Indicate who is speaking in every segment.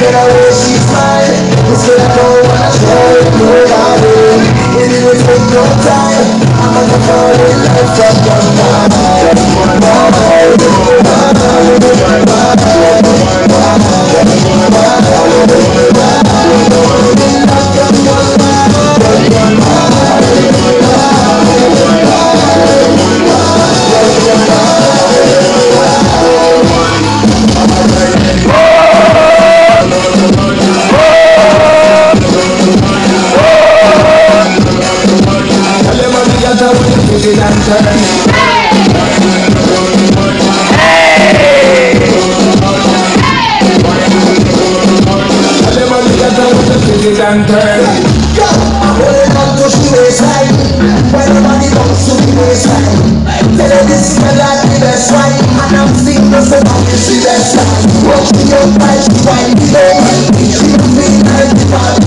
Speaker 1: Get away, she's mine. This girl I don't wanna with Tell them what you got with the the the Tell this And I'm wine below She don't feel like the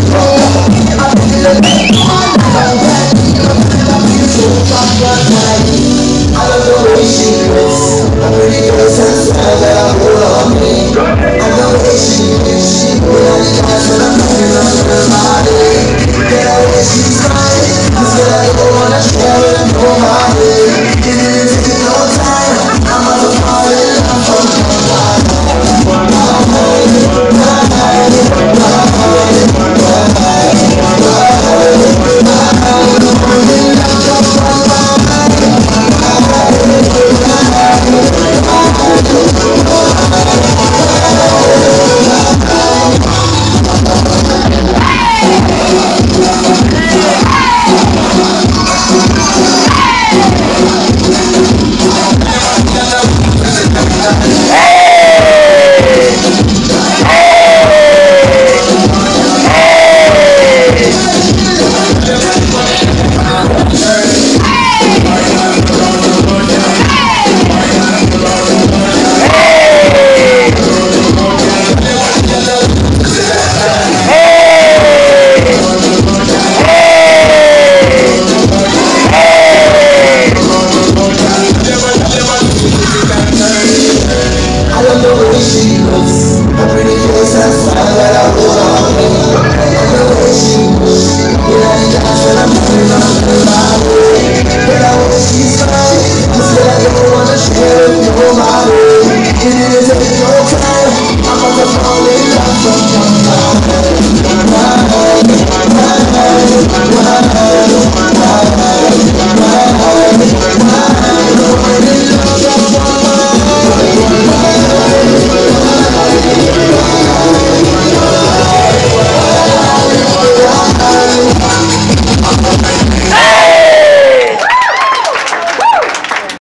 Speaker 1: você.